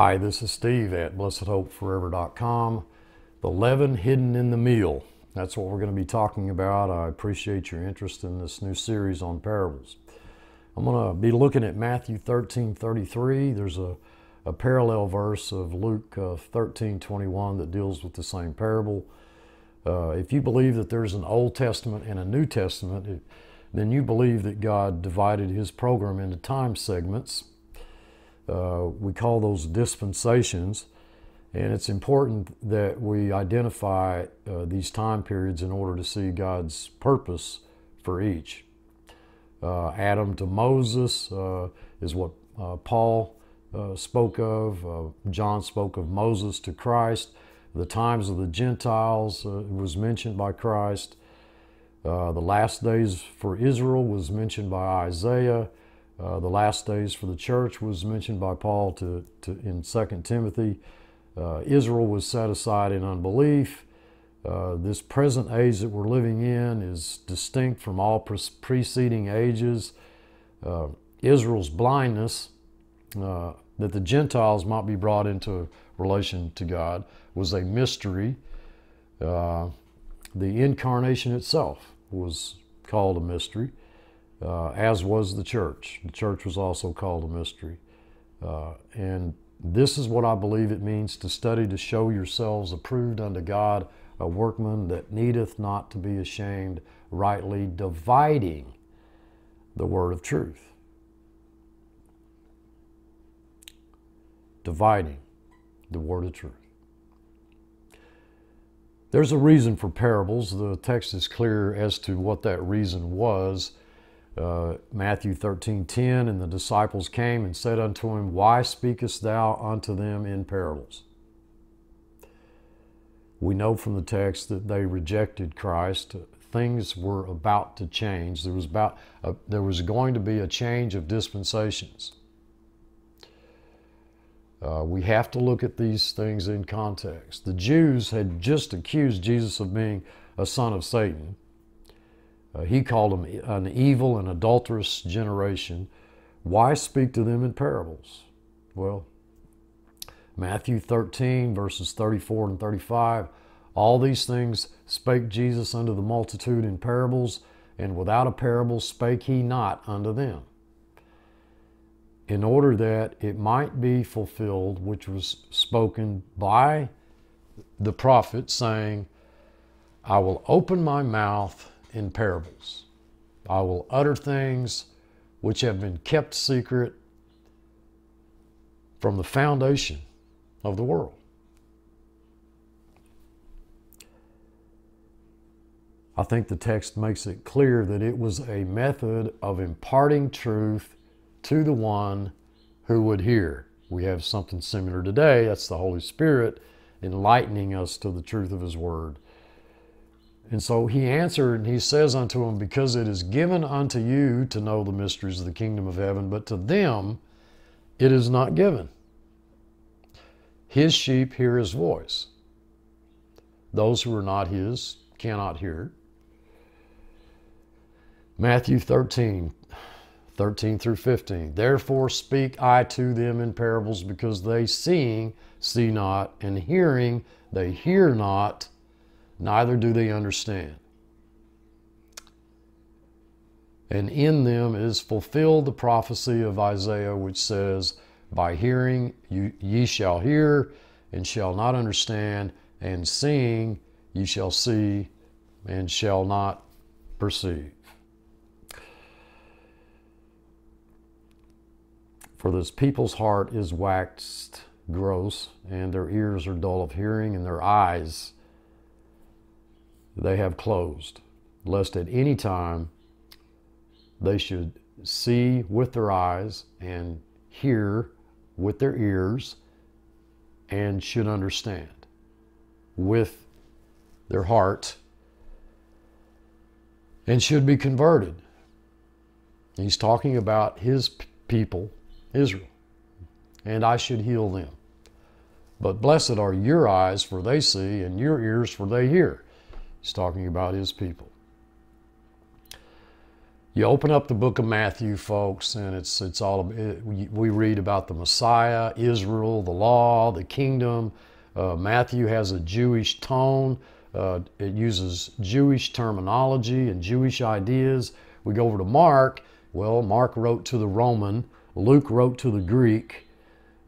Hi, this is Steve at blessedhopeforever.com. The leaven hidden in the meal. That's what we're going to be talking about. I appreciate your interest in this new series on parables. I'm going to be looking at Matthew 13 33. There's a, a parallel verse of Luke uh, 13 21 that deals with the same parable. Uh, if you believe that there's an Old Testament and a New Testament, it, then you believe that God divided his program into time segments. Uh, we call those dispensations. And it's important that we identify uh, these time periods in order to see God's purpose for each. Uh, Adam to Moses uh, is what uh, Paul spoke of. John spoke of Moses to Christ. The times of the Gentiles was mentioned by Christ. the last days for Israel was mentioned by Isaiah. The last days for the church was mentioned by Paul to, to in 2 Timothy. Uh, Israel was set aside in unbelief. Uh, this present age that we're living in is distinct from all pre- preceding ages. Uh, Israel's blindness, uh, that the Gentiles might be brought into relation to God, was a mystery. Uh, the incarnation itself was called a mystery, uh, as was the church. The church was also called a mystery. and this is what I believe it means to study to show yourselves approved unto God, a workman that needeth not to be ashamed, rightly dividing the word of truth. Dividing the word of truth. There's a reason for parables. The text is clear as to what that reason was. Uh, Matthew 13 10, and the disciples came and said unto him, Why speakest thou unto them in parables? We know from the text that they rejected Christ. Things were about to change. There was, about a, there was going to be a change of dispensations. Uh, we have to look at these things in context. The Jews had just accused Jesus of being a son of Satan. Uh, he called them an evil and adulterous generation. Why speak to them in parables? Well, Matthew 13, verses 34 and 35. All these things spake Jesus unto the multitude in parables, and without a parable spake he not unto them. In order that it might be fulfilled, which was spoken by the prophet, saying, I will open my mouth in parables. I will utter things which have been kept secret from the foundation of the world. I think the text makes it clear that it was a method of imparting truth to the one who would hear. We have something similar today. That's the Holy Spirit enlightening us to the truth of His Word. And so he answered, and he says unto him, Because it is given unto you to know the mysteries of the kingdom of heaven, but to them it is not given. His sheep hear his voice. Those who are not his cannot hear. Matthew 13, 13 through 15. Therefore speak I to them in parables, because they seeing see not, and hearing they hear not neither do they understand. And in them is fulfilled the prophecy of Isaiah, which says, By hearing you, ye shall hear and shall not understand, and seeing ye shall see and shall not perceive. For this people's heart is waxed gross, and their ears are dull of hearing, and their eyes they have closed, lest at any time they should see with their eyes and hear with their ears and should understand with their heart and should be converted. He's talking about his people, Israel, and I should heal them. But blessed are your eyes, for they see, and your ears, for they hear. He's talking about his people. You open up the book of Matthew, folks, and it's it's all it, we, read about the Messiah, Israel, the law, the kingdom. Uh, Matthew has a Jewish tone. Uh, it uses Jewish terminology and Jewish ideas. We go over to Mark. Well, Mark wrote to the Roman. Luke wrote to the Greek.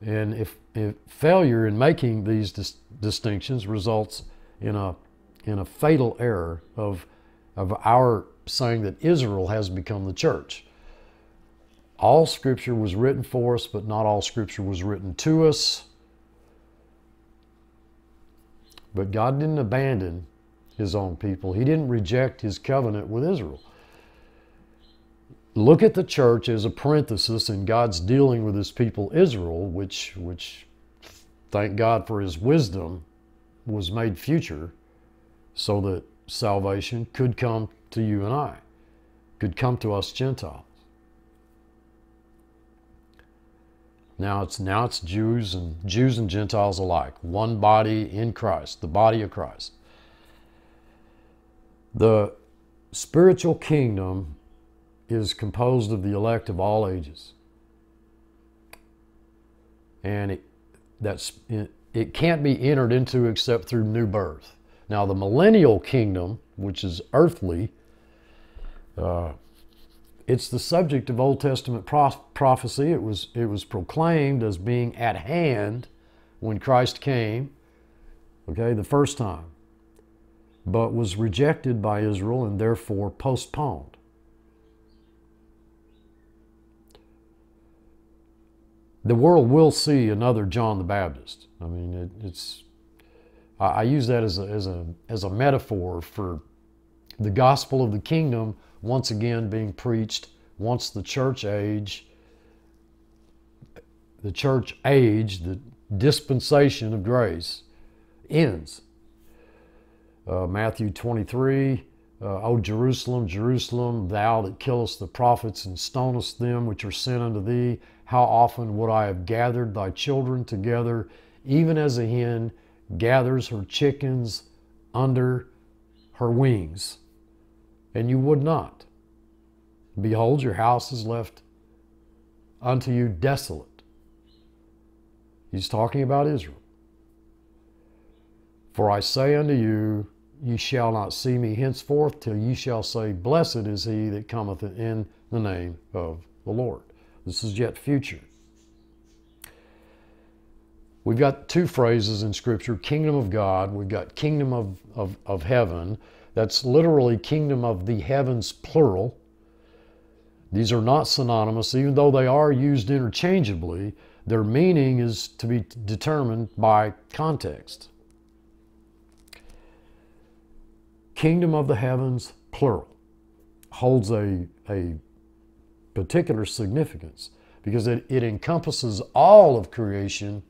And if, if failure in making these dis- distinctions results in a in a fatal error of of our saying that Israel has become the church. All scripture was written for us, but not all scripture was written to us. But God didn't abandon his own people. He didn't reject his covenant with Israel. Look at the church as a parenthesis in God's dealing with his people Israel, which which thank God for his wisdom was made future so that salvation could come to you and I, could come to us Gentiles. Now it's now it's Jews and Jews and Gentiles alike, one body in Christ, the body of Christ. The spiritual kingdom is composed of the elect of all ages. And it, that's, it, it can't be entered into except through new birth. Now, the millennial kingdom, which is earthly, uh, it's the subject of Old Testament prophecy. It was, it was proclaimed as being at hand when Christ came, okay, the first time, but was rejected by Israel and therefore postponed. The world will see another John the Baptist. I mean, it, it's I use that as a, as, a, as a metaphor for the gospel of the kingdom once again being preached once the church age, the church age, the dispensation of grace ends. Uh, Matthew 23, uh, O Jerusalem, Jerusalem, thou that killest the prophets and stonest them which are sent unto thee, how often would I have gathered thy children together, even as a hen gathers her chickens under her wings, and you would not. Behold, your house is left unto you desolate. He's talking about Israel. For I say unto you, ye shall not see me henceforth till ye shall say, Blessed is he that cometh in the name of the Lord. This is yet future. We've got two phrases in Scripture kingdom of God, we've got kingdom of, of, of heaven. That's literally kingdom of the heavens, plural. These are not synonymous, even though they are used interchangeably, their meaning is to be determined by context. Kingdom of the heavens, plural, holds a, a particular significance because it, it encompasses all of creation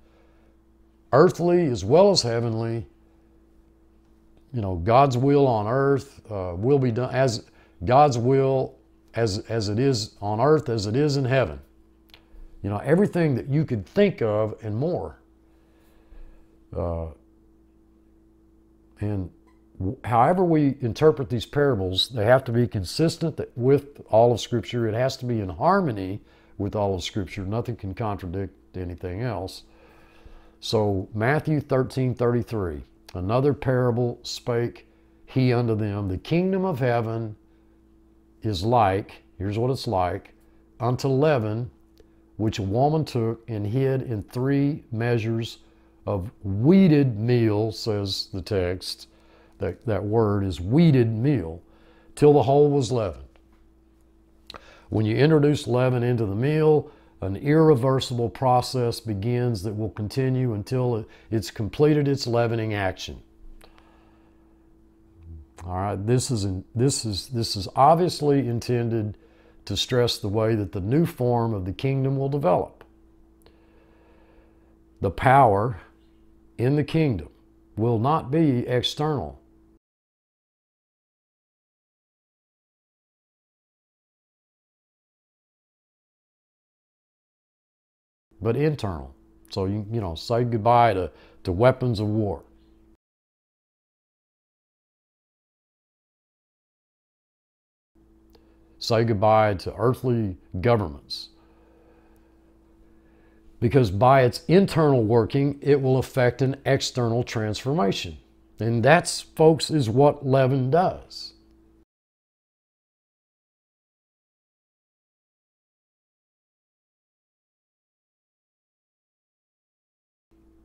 earthly as well as heavenly. You know, God's will on earth uh, will be done as God's will as, as it is on earth as it is in heaven. You know, everything that you could think of and more. Uh, and however we interpret these parables, they have to be consistent with all of Scripture. It has to be in harmony with all of Scripture. Nothing can contradict anything else. So Matthew 13, 33, another parable spake he unto them, the kingdom of heaven is like, here's what it's like, unto leaven, which a woman took and hid in three measures of wheaten meal, says the text. That, that word is wheaten meal, till the whole was leavened. When you introduce leaven into the meal, an irreversible process begins that will continue until it's completed its leavening action. All right, this is, this, is, this is obviously intended to stress the way that the new form of the kingdom will develop. The power in the kingdom will not be external. But internal. So you you know say goodbye to, to weapons of war. say goodbye to earthly governments. Because by its internal working, it will affect an external transformation. And that's, folks, is what leaven does.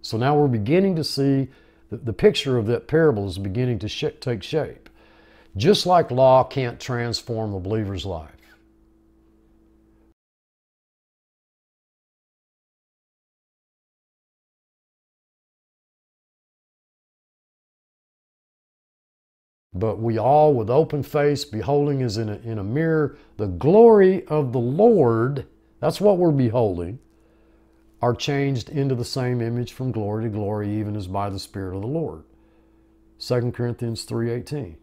So now we're beginning to see the, the picture of that parable is beginning to sh- take shape. Just like law can't transform a believer's life. But we all, with open face, beholding as in a, in a mirror the glory of the Lord, that's what we're beholding, are changed into the same image from glory to glory, even as by the Spirit of the Lord. 2 Corinthians 3.18.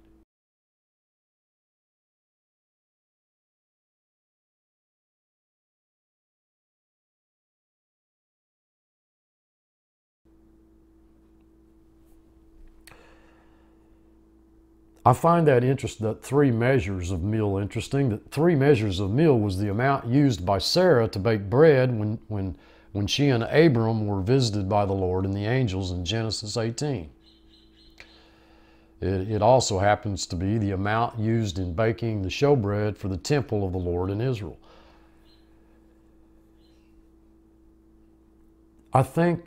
I find that interest that three measures of meal interesting. That three measures of meal was the amount used by Sarah to bake bread when, when, when she and Abram were visited by the Lord and the angels in Genesis 18. It, it also happens to be the amount used in baking the showbread for the temple of the Lord in Israel. I think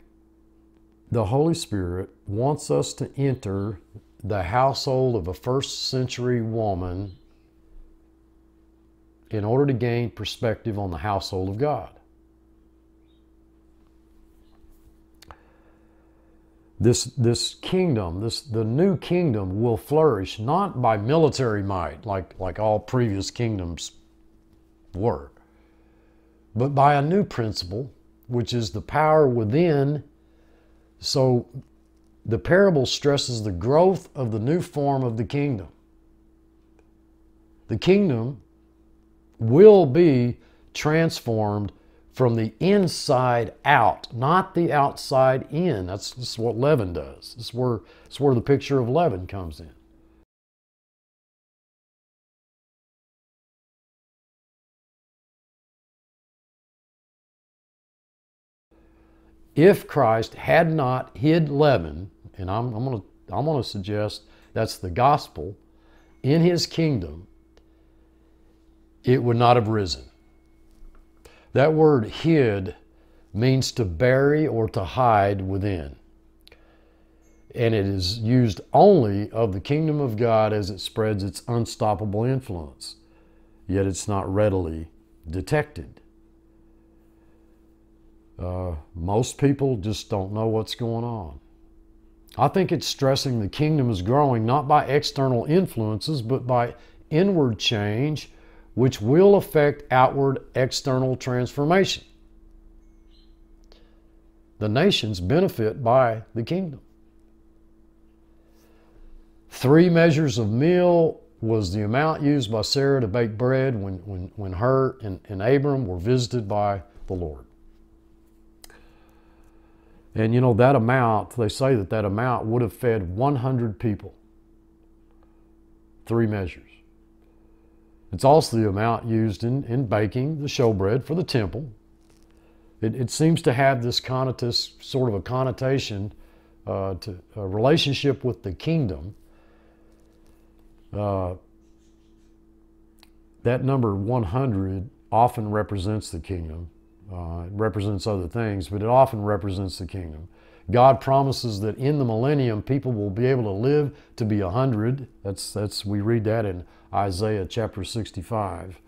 the Holy Spirit wants us to enter the household of a first century woman in order to gain perspective on the household of God. This, this kingdom, this, the new kingdom will flourish not by military might like, like all previous kingdoms were, but by a new principle, which is the power within. So the parable stresses the growth of the new form of the kingdom. The kingdom will be transformed from the inside out, not the outside in. That's, that's what leaven does. That's where, where the picture of leaven comes in. If Christ had not hid leaven and I'm, I'm going I'm going to suggest that's the gospel, in his kingdom, it would not have risen. That word hid means to bury or to hide within. And it is used only of the kingdom of God as it spreads its unstoppable influence, yet it's not readily detected. Uh, most people just don't know what's going on. I think it's stressing the kingdom is growing not by external influences, but by inward change, which will affect outward external transformation. The nations benefit by the kingdom. Three measures of meal was the amount used by Sarah to bake bread when, when, when her and, and Abram were visited by the Lord. And you know, that amount, they say that that amount would have fed 100 people. Three measures. It's also the amount used in, in baking the showbread for the temple. It, it seems to have this connotus, sort of a connotation uh, to a relationship with the kingdom. Uh, that number 100 often represents the kingdom. Uh, it represents other things, but it often represents the kingdom. God promises that in the millennium, people will be able to live to be a hundred. That's that's we read that in Isaiah chapter 65.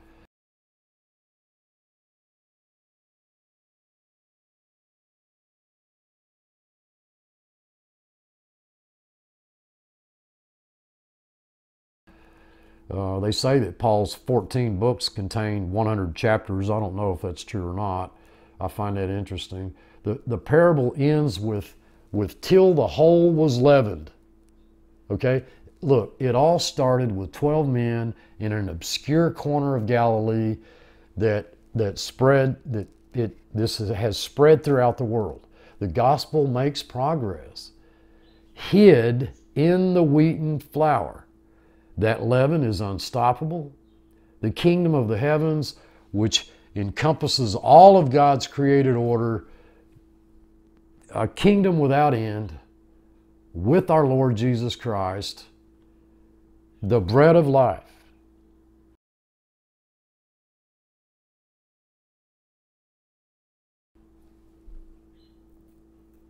Uh, they say that Paul's 14 books contain 100 chapters. I don't know if that's true or not. I find that interesting. The, the parable ends with, with till the whole was leavened. Okay? Look, it all started with 12 men in an obscure corner of Galilee that, that spread, that it, this has spread throughout the world. The gospel makes progress. Hid in the wheaten flour. That leaven is unstoppable. the kingdom of the heavens, which encompasses all of God's created order, a kingdom without end with our Lord Jesus Christ, the bread of life.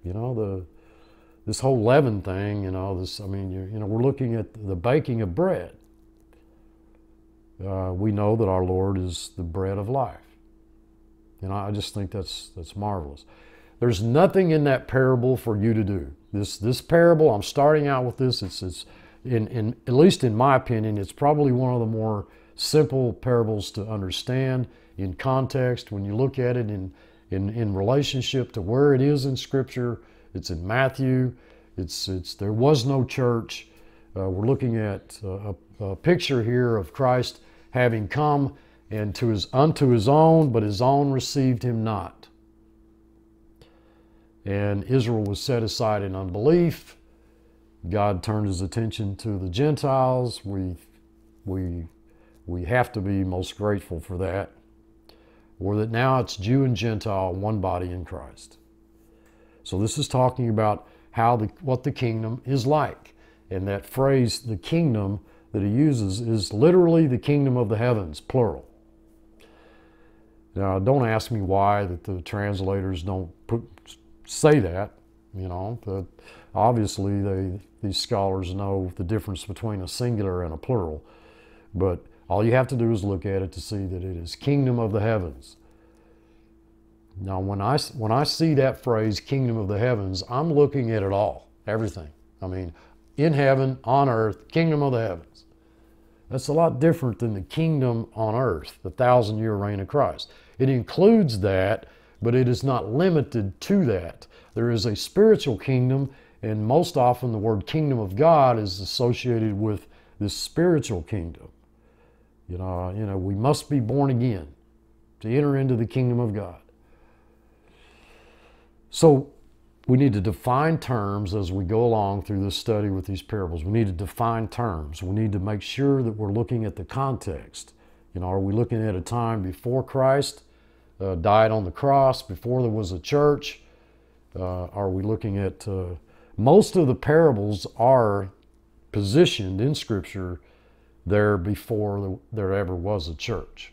You know, the this whole leaven thing, you know, this I mean, you, you know, we're looking at the baking of bread. Uh, we know that our Lord is the bread of life. You know, I just think that's that's marvelous. There's nothing in that parable for you to do. This this parable, I'm starting out with this. It's, it's in, in at least in my opinion, it's probably one of the more simple parables to understand in context when you look at it in in, in relationship to where it is in Scripture. It's in Matthew. It's it's there was no church. Uh, we're looking at a, a picture here of Christ having come and to his unto his own, but his own received him not and Israel was set aside in unbelief. God turned his attention to the Gentiles. We, we, we have to be most grateful for that. Or that now it's Jew and Gentile, one body in Christ. So this is talking about how the, what the kingdom is like. And that phrase, the kingdom, that he uses is literally the kingdom of the heavens, plural. Now, don't ask me why that the translators don't put say that, you know, but obviously they, these scholars know the difference between a singular and a plural. But all you have to do is look at it to see that it is kingdom of the heavens. Now, when I, when I see that phrase, kingdom of the heavens, I'm looking at it all, everything. I mean, in heaven, on earth, kingdom of the heavens. That's a lot different than the kingdom on earth, the thousand year reign of Christ. It includes that, but it is not limited to that. There is a spiritual kingdom, and most often the word kingdom of God is associated with this spiritual kingdom. You know, you know, we must be born again to enter into the kingdom of God. So we need to define terms as we go along through this study with these parables. We need to define terms. We need to make sure that we're looking at the context. You know, are we looking at a time before Christ? uh, died on the cross, before there was a church? Uh, are we looking at uh, most of the parables are positioned in Scripture there before there ever was a church.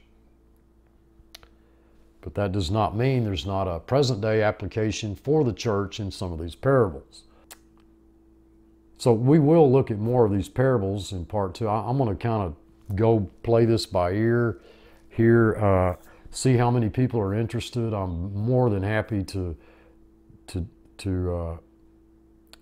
But that does not mean there's not a present day application for the church in some of these parables. So we will look at more of these parables in part two. I, am going to kind of go play this by ear here. Uh, see how many people are interested. I'm more than happy to to to uh,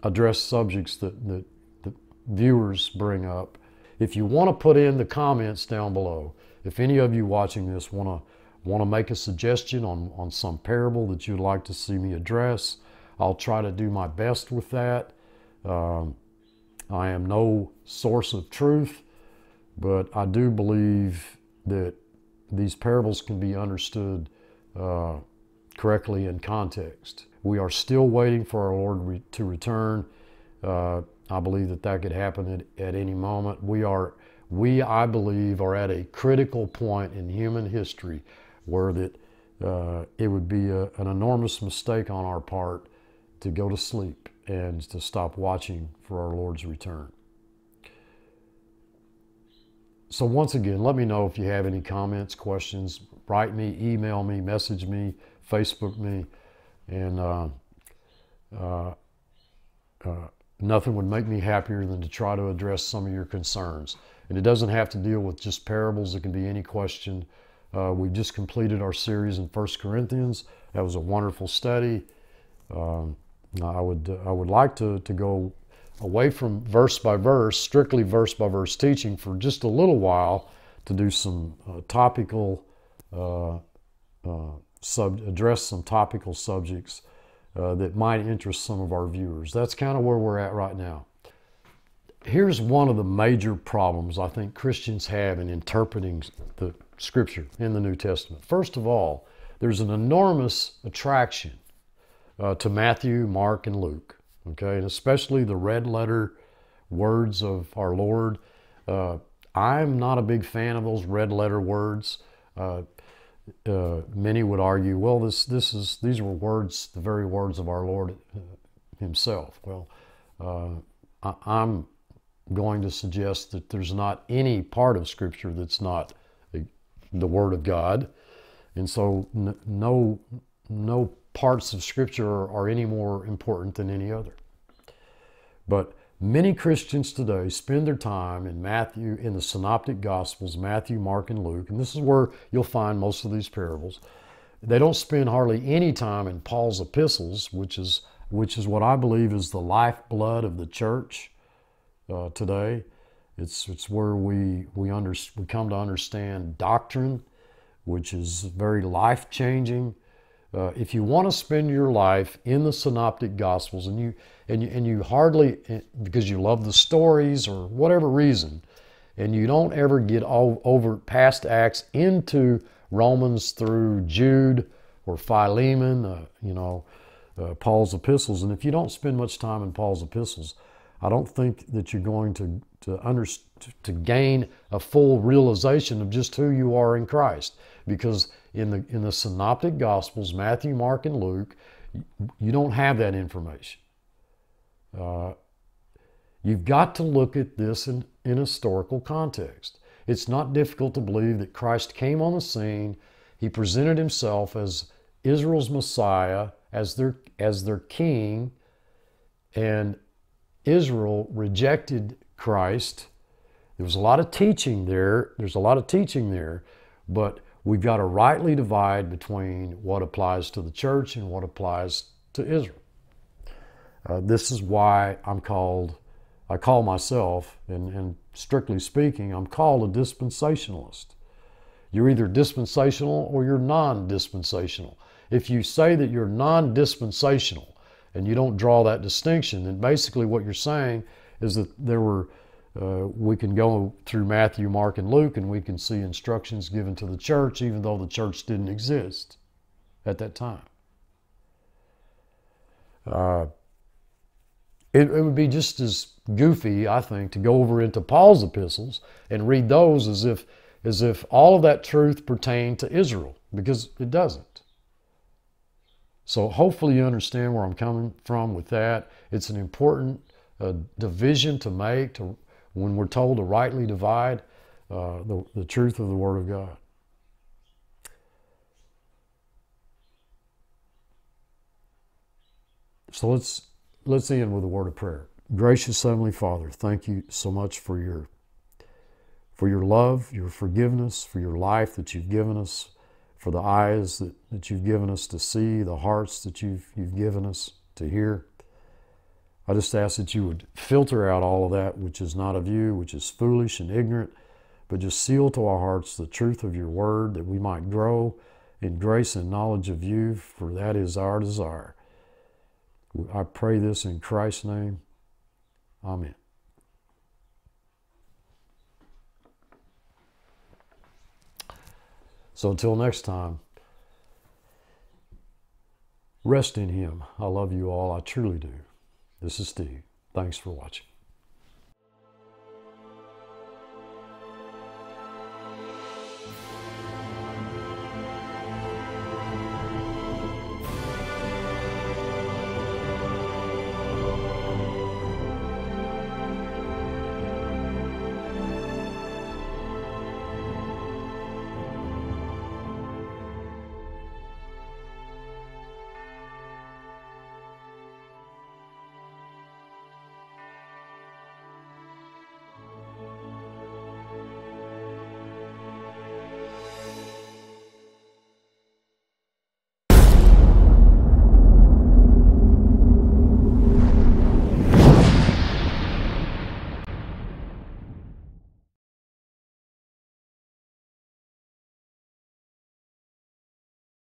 address subjects that, that the viewers bring up. If you want to put in the comments down below, if any of you watching this want to want to make a suggestion on, on some parable that you'd like to see me address, I'll try to do my best with that. Um, I am no source of truth, but I do believe that these parables can be understood uh, correctly in context. We are still waiting for our Lord re to return. Uh, I believe that that could happen at, at any moment. We are, we, I believe, are at a critical point in human history where that uh, it would be a, an enormous mistake on our part to go to sleep and to stop watching for our Lord's return. So once again, let me know if you have any comments, questions. Write me, email me, message me, Facebook me, and uh, uh, uh, nothing would make me happier than to try to address some of your concerns. And it doesn't have to deal with just parables. It can be any question. Uh, we've just completed our series in First Corinthians. That was a wonderful study. Um, I would I would like to, to go away from verse by verse, strictly verse by verse teaching for just a little while to do some uh, topical, uh, uh, sub address some topical subjects uh, that might interest some of our viewers. That's kind of where we're at right now. Here's one of the major problems I think Christians have in interpreting the scripture in the New Testament. First of all, there's an enormous attraction uh, to Matthew, Mark, and Luke okay, and especially the red letter words of our Lord. Uh, I'm not a big fan of those red letter words. Uh, uh, many would argue, well, this, this is, these were words, the very words of our Lord uh, Himself. Well, uh, I, I'm going to suggest that there's not any part of Scripture that's not the Word of God. And so, no, no parts of Scripture are any more important than any other. But many Christians today spend their time in Matthew, in the Synoptic Gospels, Matthew, Mark, and Luke, and this is where you'll find most of these parables. They don't spend hardly any time in Paul's epistles, which is which is what I believe is the lifeblood of the church uh, today. It's it's where we we under, we come to understand doctrine, which is very life changing. Uh, if you want to spend your life in the synoptic gospels and you and you, and you hardly eh, because you love the stories or whatever reason and you don't ever get all, over past acts into romans through jude or philemon uh, you know uh, paul's epistles and if you don't spend much time in paul's epistles i don't think that you're going to to under, to gain a full realization of just who you are in christ. Because in the in the synoptic gospels matthew mark and luke you don't have that information. Uh, you've got to look at this in, in historical context. It's not difficult to believe that christ came on the scene. He presented himself as israel's messiah as their as their king and israel rejected christ there was a lot of teaching there there's a lot of teaching there but we've got to rightly divide between what applies to the church and what applies to Israel. Uh, this is why I'm called, I call myself, and, and strictly speaking, I'm called a dispensationalist. You're either dispensational or you're non dispensational. If you say that you're non dispensational and you don't draw that distinction, then basically what you're saying is that there were uh, we can go through Matthew, Mark, and Luke, and we can see instructions given to the church, even though the church didn't exist at that time. Uh, it, it, would be just as goofy, I think, to go over into Paul's epistles and read those as if, as if all of that truth pertained to Israel, because it doesn't. So hopefully you understand where I'm coming from with that. It's an important uh, division to make to when we're told to rightly divide uh, the, the truth of the Word of God. So let's let's end with a word of prayer. Gracious Heavenly Father, thank you so much for your for your love, your forgiveness, for your life that you've given us, for the eyes that, that you've given us to see, the hearts that you've you've given us to hear. I just ask that you would filter out all of that which is not of you, which is foolish and ignorant, but just seal to our hearts the truth of your word that we might grow in grace and knowledge of you, for that is our desire. I pray this in Christ's name. Amen. So until next time, rest in Him. I love you all. I truly do. This is Steve. Thanks for watching.